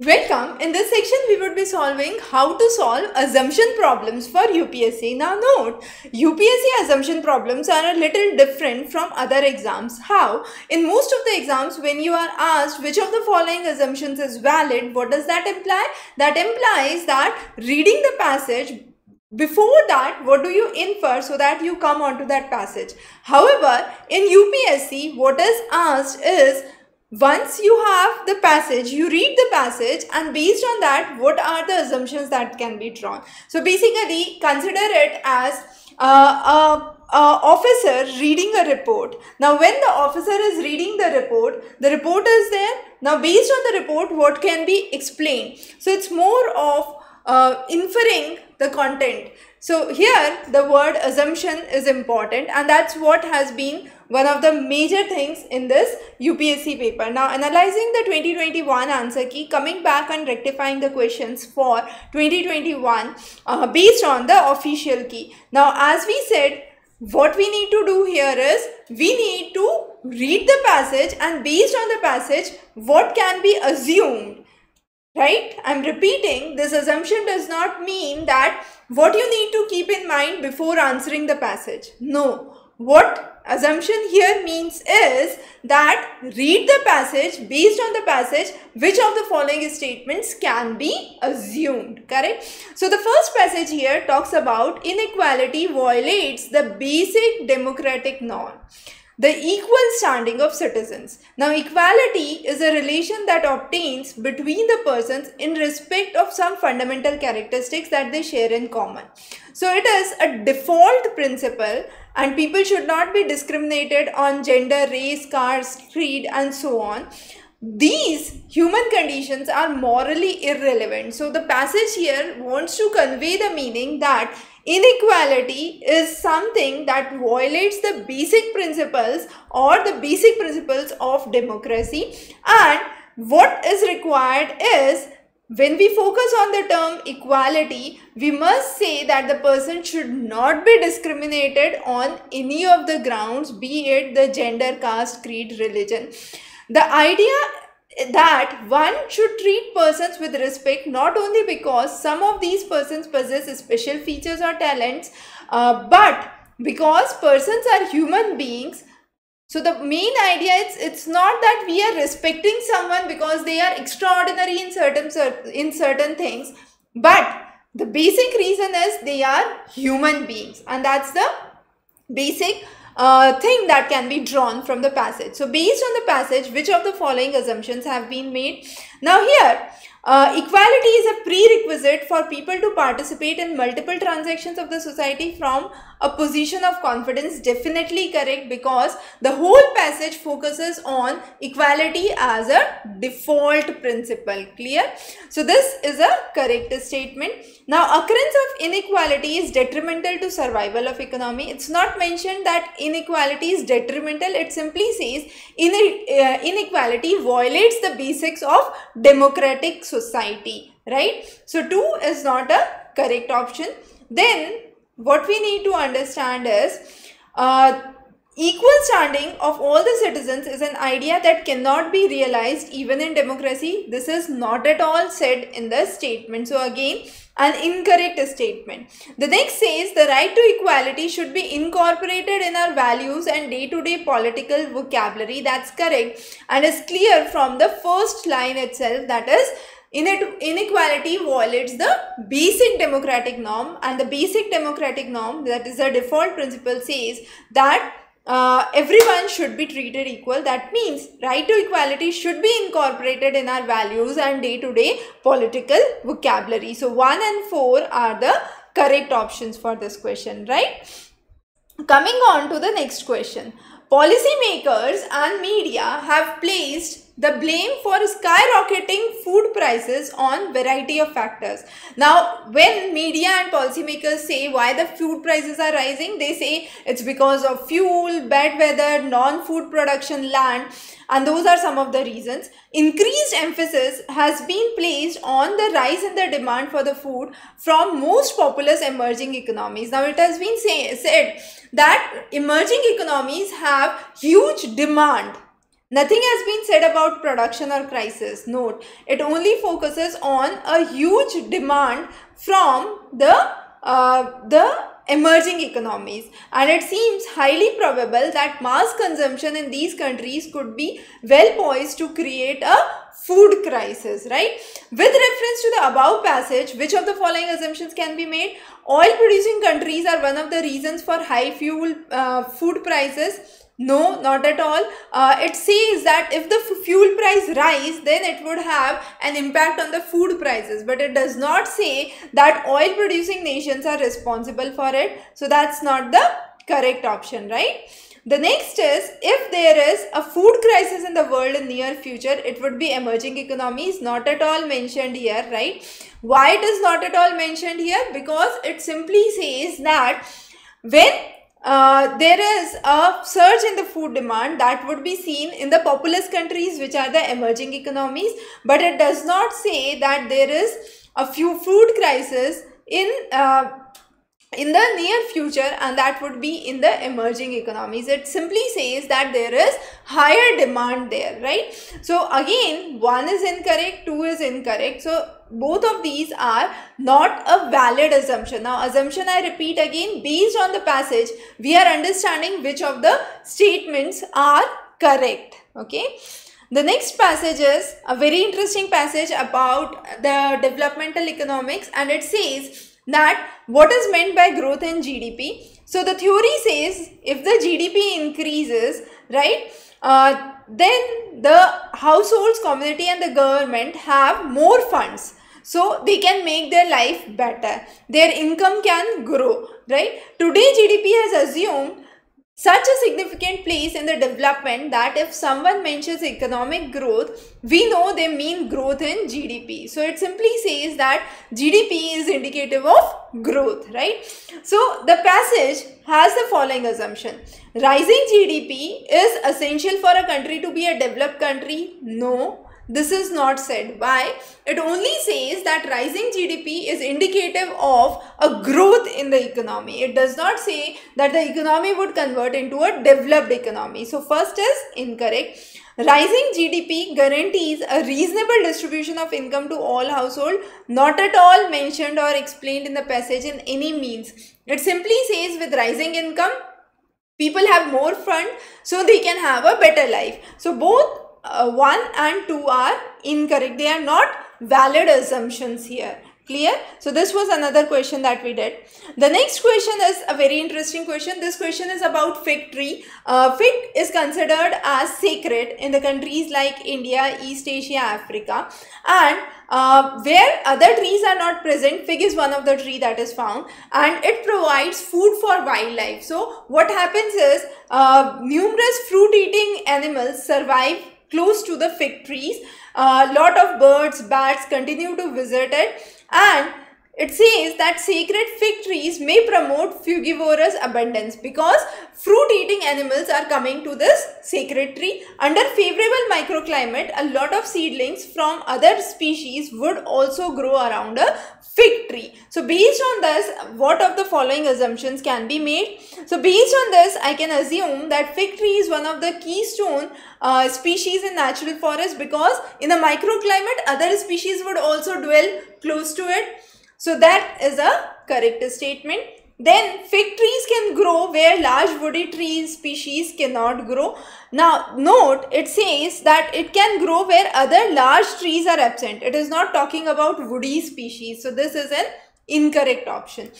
Welcome. In this section, we would be solving how to solve assumption problems for UPSC. Now note, UPSC assumption problems are a little different from other exams. How? In most of the exams, when you are asked which of the following assumptions is valid, what does that imply? That implies that reading the passage before that what do you infer so that you come onto that passage however in upsc what is asked is once you have the passage you read the passage and based on that what are the assumptions that can be drawn so basically consider it as uh, a officer reading a report. Now, when the officer is reading the report, the report is there. Now, based on the report, what can be explained? So, it's more of uh, inferring the content. So, here the word assumption is important, and that's what has been one of the major things in this UPSC paper. Now analyzing the 2021 answer key, coming back and rectifying the questions for 2021 uh, based on the official key. Now as we said, what we need to do here is we need to read the passage and based on the passage, what can be assumed right i'm repeating this assumption does not mean that what you need to keep in mind before answering the passage no what assumption here means is that read the passage based on the passage which of the following statements can be assumed correct? So the first passage here talks about inequality violates the basic democratic norm the equal standing of citizens. Now, equality is a relation that obtains between the persons in respect of some fundamental characteristics that they share in common. So, it is a default principle and people should not be discriminated on gender, race, caste, creed and so on these human conditions are morally irrelevant. So the passage here wants to convey the meaning that inequality is something that violates the basic principles or the basic principles of democracy and what is required is when we focus on the term equality, we must say that the person should not be discriminated on any of the grounds, be it the gender, caste, creed, religion. The idea that one should treat persons with respect not only because some of these persons possess special features or talents uh, but because persons are human beings. So the main idea is it's not that we are respecting someone because they are extraordinary in certain in certain things but the basic reason is they are human beings and that's the basic uh, thing that can be drawn from the passage. So based on the passage, which of the following assumptions have been made? Now here, uh, equality is a prerequisite for people to participate in multiple transactions of the society from a position of confidence. Definitely correct because the whole passage focuses on equality as a default principle. Clear? So this is a correct statement. Now occurrence of inequality is detrimental to survival of economy. It's not mentioned that inequality is detrimental. It simply says uh, inequality violates the basics of democratic society, right? So 2 is not a correct option. Then what we need to understand is uh, equal standing of all the citizens is an idea that cannot be realized even in democracy. This is not at all said in the statement. So again, an incorrect statement. The next says the right to equality should be incorporated in our values and day-to-day -day political vocabulary. That's correct and is clear from the first line itself that is inequality violates the basic democratic norm and the basic democratic norm that is the default principle says that uh, everyone should be treated equal. That means right to equality should be incorporated in our values and day-to-day -day political vocabulary. So 1 and 4 are the correct options for this question, right? Coming on to the next question. Policymakers and media have placed the blame for skyrocketing food prices on variety of factors. Now, when media and policymakers say why the food prices are rising, they say it's because of fuel, bad weather, non-food production land and those are some of the reasons. Increased emphasis has been placed on the rise in the demand for the food from most populous emerging economies. Now, it has been say, said that emerging economies have huge demand Nothing has been said about production or crisis. Note, it only focuses on a huge demand from the uh, the emerging economies. And it seems highly probable that mass consumption in these countries could be well poised to create a food crisis right? With reference to the above passage which of the following assumptions can be made? Oil producing countries are one of the reasons for high fuel uh, food prices no, not at all. Uh, it says that if the fuel price rise, then it would have an impact on the food prices. But it does not say that oil producing nations are responsible for it. So that's not the correct option, right? The next is if there is a food crisis in the world in near future, it would be emerging economies. Not at all mentioned here, right? Why it is not at all mentioned here? Because it simply says that when uh, there is a surge in the food demand that would be seen in the populous countries which are the emerging economies. But it does not say that there is a few food crisis in uh, in the near future and that would be in the emerging economies. It simply says that there is higher demand there right? So again one is incorrect two is incorrect. So both of these are not a valid assumption. Now assumption i repeat again based on the passage we are understanding which of the statements are correct okay? The next passage is a very interesting passage about the developmental economics and it says that what is meant by growth in GDP. So the theory says if the GDP increases, right, uh, then the households, community and the government have more funds. So they can make their life better. Their income can grow, right. Today GDP has assumed such a significant place in the development that if someone mentions economic growth, we know they mean growth in GDP. So it simply says that GDP is indicative of growth, right? So the passage has the following assumption. Rising GDP is essential for a country to be a developed country? No. This is not said. Why? It only says that rising GDP is indicative of a growth in the economy. It does not say that the economy would convert into a developed economy. So first is incorrect. Rising GDP guarantees a reasonable distribution of income to all household, not at all mentioned or explained in the passage in any means. It simply says with rising income, people have more fund so they can have a better life. So both uh, 1 and 2 are incorrect. They are not valid assumptions here. Clear? So this was another question that we did. The next question is a very interesting question. This question is about fig tree. Uh, fig is considered as sacred in the countries like India, East Asia, Africa. And uh, where other trees are not present, fig is one of the tree that is found and it provides food for wildlife. So what happens is uh, numerous fruit eating animals survive close to the fig trees. A lot of birds, bats continue to visit it and it says that sacred fig trees may promote frugivorous abundance because fruit eating animals are coming to this sacred tree. Under favorable microclimate, a lot of seedlings from other species would also grow around a fig tree. So based on this, what of the following assumptions can be made? So based on this, I can assume that fig tree is one of the keystone uh, species in natural forest because in a microclimate, other species would also dwell close to it. So that is a correct statement. Then fig trees can grow where large woody tree species cannot grow. Now note it says that it can grow where other large trees are absent. It is not talking about woody species. So this is an incorrect option.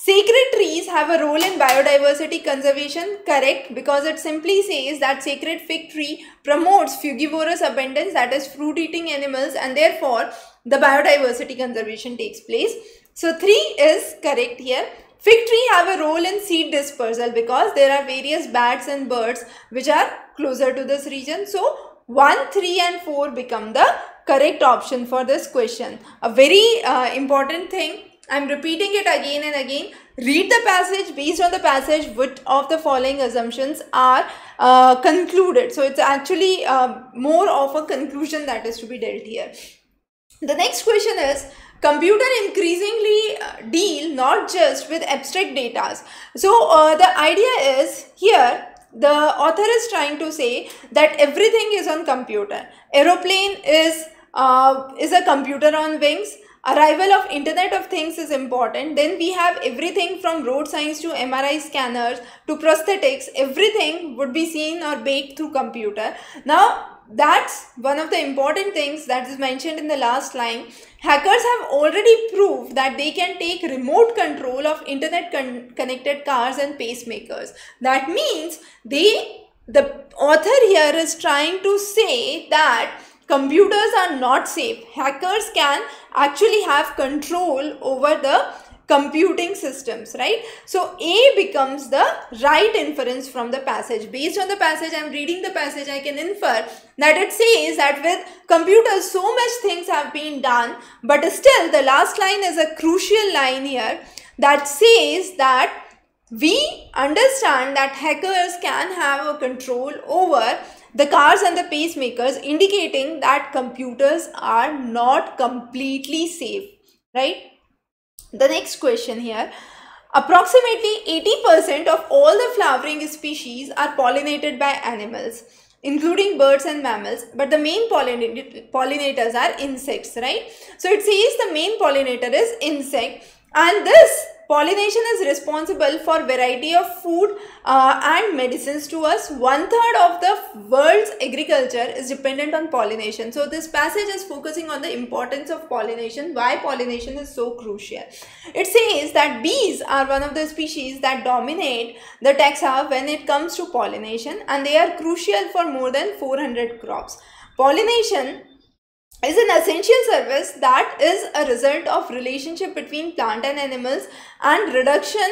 Sacred trees have a role in biodiversity conservation, correct, because it simply says that sacred fig tree promotes frugivorous abundance, that is fruit eating animals and therefore the biodiversity conservation takes place. So 3 is correct here. Fig tree have a role in seed dispersal because there are various bats and birds which are closer to this region. So 1, 3 and 4 become the correct option for this question. A very uh, important thing I'm repeating it again and again. Read the passage based on the passage which of the following assumptions are uh, concluded. So it's actually uh, more of a conclusion that is to be dealt here. The next question is computer increasingly uh, deal not just with abstract data. So uh, the idea is here the author is trying to say that everything is on computer. Aeroplane is uh, is a computer on wings arrival of internet of things is important. Then we have everything from road signs to mri scanners to prosthetics. Everything would be seen or baked through computer. Now that's one of the important things that is mentioned in the last line. Hackers have already proved that they can take remote control of internet con connected cars and pacemakers. That means they the author here is trying to say that computers are not safe. Hackers can actually have control over the computing systems, right? So A becomes the right inference from the passage. Based on the passage, I'm reading the passage, I can infer that it says that with computers, so much things have been done, but still the last line is a crucial line here that says that we understand that hackers can have a control over the cars and the pacemakers indicating that computers are not completely safe right? The next question here. Approximately 80% of all the flowering species are pollinated by animals including birds and mammals but the main pollinators are insects right? So it says the main pollinator is insect and this pollination is responsible for variety of food uh, and medicines to us. One third of the world's agriculture is dependent on pollination. So this passage is focusing on the importance of pollination why pollination is so crucial. It says that bees are one of the species that dominate the taxa when it comes to pollination and they are crucial for more than 400 crops. Pollination is an essential service that is a result of relationship between plant and animals and reduction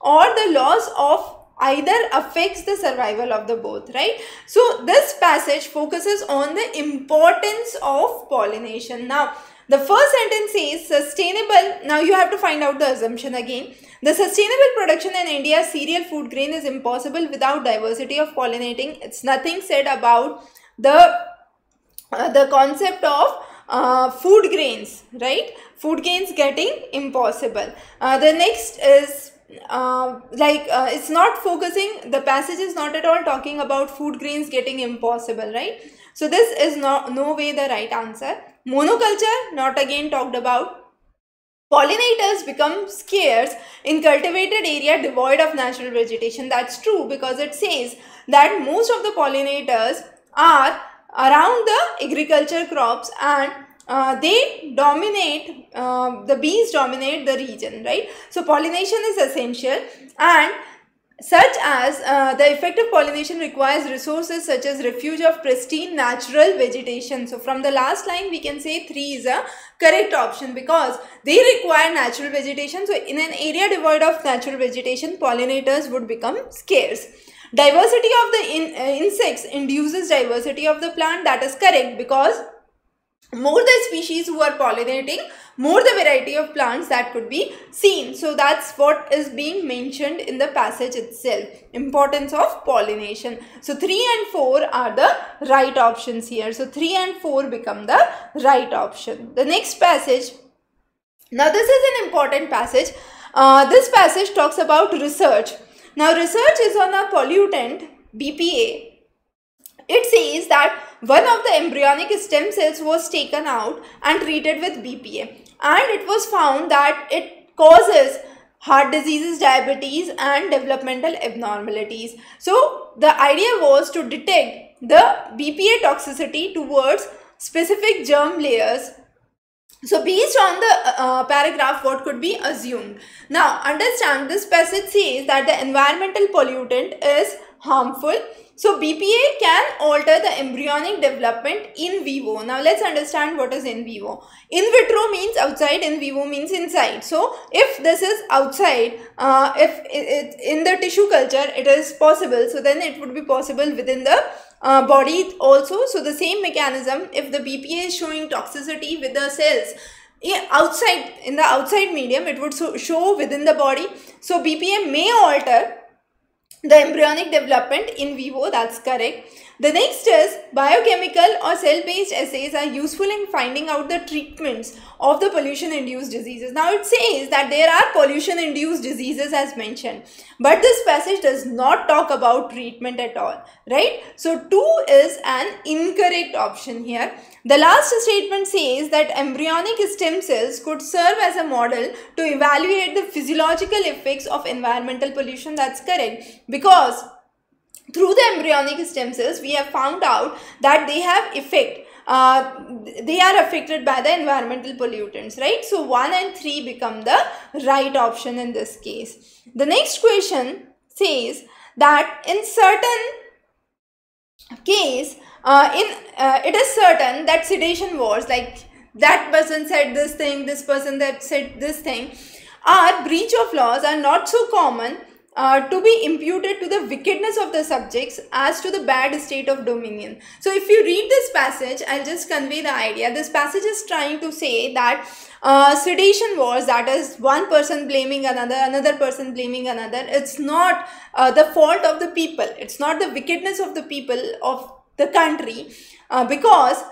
or the loss of either affects the survival of the both right? So this passage focuses on the importance of pollination. Now the first sentence says sustainable now you have to find out the assumption again. The sustainable production in india cereal food grain is impossible without diversity of pollinating. It's nothing said about the the concept of uh, food grains right? Food grains getting impossible. Uh, the next is uh, like uh, it's not focusing the passage is not at all talking about food grains getting impossible right? So this is not no way the right answer. Monoculture not again talked about. Pollinators become scarce in cultivated area devoid of natural vegetation. That's true because it says that most of the pollinators are around the agriculture crops and uh, they dominate, uh, the bees dominate the region, right? So pollination is essential and such as uh, the effective pollination requires resources such as refuge of pristine natural vegetation. So from the last line we can say 3 is a correct option because they require natural vegetation. So in an area devoid of natural vegetation pollinators would become scarce. Diversity of the in, uh, insects induces diversity of the plant. That is correct because more the species who are pollinating, more the variety of plants that could be seen. So that's what is being mentioned in the passage itself. Importance of pollination. So 3 and 4 are the right options here. So 3 and 4 become the right option. The next passage. Now this is an important passage. Uh, this passage talks about research. Now research is on a pollutant BPA. It says that one of the embryonic stem cells was taken out and treated with BPA and it was found that it causes heart diseases, diabetes and developmental abnormalities. So the idea was to detect the BPA toxicity towards specific germ layers so based on the uh, paragraph, what could be assumed? Now understand this passage says that the environmental pollutant is harmful. So BPA can alter the embryonic development in vivo. Now let's understand what is in vivo. In vitro means outside, in vivo means inside. So if this is outside, uh, if it, it, in the tissue culture it is possible, so then it would be possible within the uh, body also. So the same mechanism, if the BPA is showing toxicity with the cells, outside in the outside medium it would so show within the body so bpa may alter the embryonic development in vivo that's correct The next is biochemical or cell-based assays are useful in finding out the treatments of the pollution-induced diseases. Now it says that there are pollution-induced diseases as mentioned, but this passage does not talk about treatment at all, right? So 2 is an incorrect option here. The last statement says that embryonic stem cells could serve as a model to evaluate the physiological effects of environmental pollution. That's correct because through the embryonic stem cells we have found out that they have effect uh, they are affected by the environmental pollutants right? So 1 and 3 become the right option in this case. The next question says that in certain case uh, in uh, it is certain that sedation wars like that person said this thing this person that said this thing are breach of laws are not so common uh, to be imputed to the wickedness of the subjects as to the bad state of dominion. So if you read this passage, I'll just convey the idea. This passage is trying to say that uh, sedation wars, that is one person blaming another, another person blaming another, it's not uh, the fault of the people. It's not the wickedness of the people of the country uh, because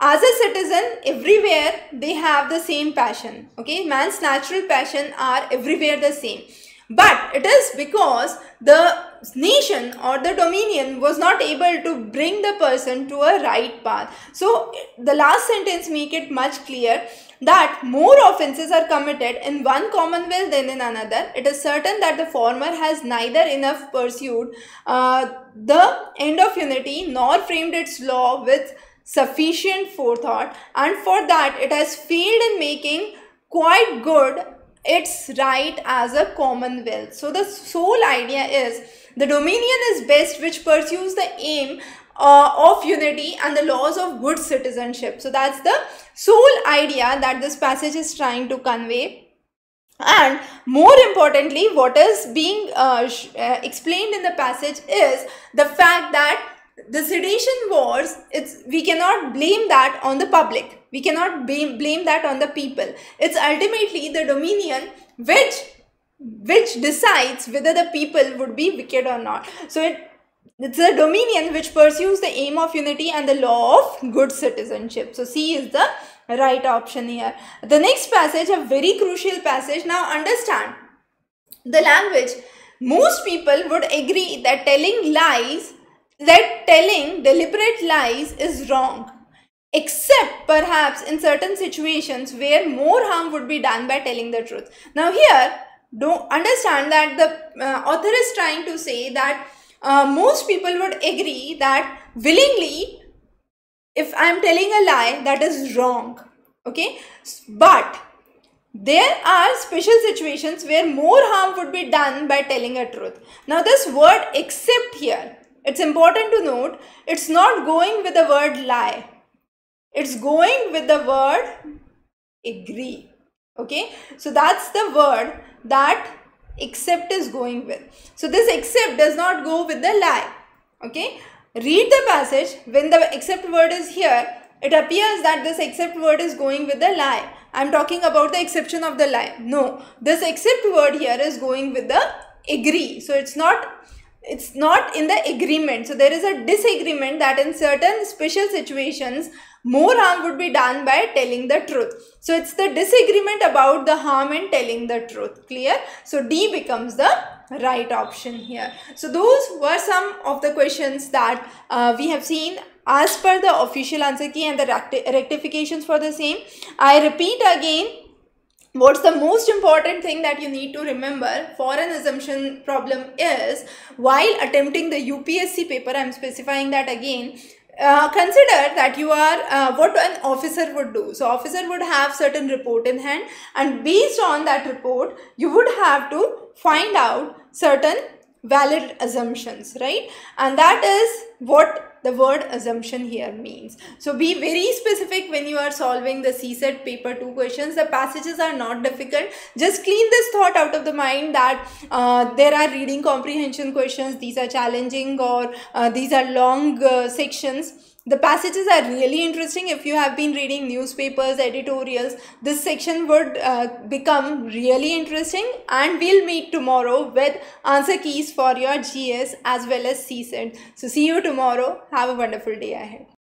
as a citizen everywhere they have the same passion okay man's natural passion are everywhere the same but it is because the nation or the dominion was not able to bring the person to a right path. So the last sentence make it much clear that more offences are committed in one commonwealth than in another. It is certain that the former has neither enough pursued uh, the end of unity nor framed its law with sufficient forethought and for that it has failed in making quite good its right as a commonwealth. So the sole idea is the dominion is best which pursues the aim uh, of unity and the laws of good citizenship. So that's the sole idea that this passage is trying to convey. And more importantly, what is being uh, uh, explained in the passage is the fact that the sedation wars, it's we cannot blame that on the public. We cannot blame, blame that on the people. It's ultimately the dominion which which decides whether the people would be wicked or not. So it, it's the dominion which pursues the aim of unity and the law of good citizenship. So C is the right option here. The next passage, a very crucial passage. Now understand the language. Most people would agree that telling lies that telling deliberate lies is wrong, except perhaps in certain situations where more harm would be done by telling the truth. Now here, don't understand that the uh, author is trying to say that uh, most people would agree that willingly, if I am telling a lie, that is wrong. Okay, but there are special situations where more harm would be done by telling a truth. Now this word except here it's important to note it's not going with the word lie. It's going with the word agree. Okay. So that's the word that except is going with. So this except does not go with the lie. Okay. Read the passage. When the except word is here, it appears that this except word is going with the lie. I'm talking about the exception of the lie. No, this except word here is going with the agree. So it's not it's not in the agreement. So there is a disagreement that in certain special situations, more harm would be done by telling the truth. So it's the disagreement about the harm in telling the truth. Clear? So D becomes the right option here. So those were some of the questions that uh, we have seen as per the official answer key and the recti rectifications for the same. I repeat again what's the most important thing that you need to remember for an assumption problem is while attempting the UPSC paper, I'm specifying that again, uh, consider that you are uh, what an officer would do. So officer would have certain report in hand and based on that report, you would have to find out certain valid assumptions, right? And that is what the word assumption here means. So be very specific when you are solving the CSAT paper 2 questions. The passages are not difficult. Just clean this thought out of the mind that uh, there are reading comprehension questions. These are challenging or uh, these are long uh, sections the passages are really interesting. If you have been reading newspapers editorials this section would uh, become really interesting. And we'll meet tomorrow with answer keys for your gs as well as csat so see you tomorrow. Have a wonderful day ahead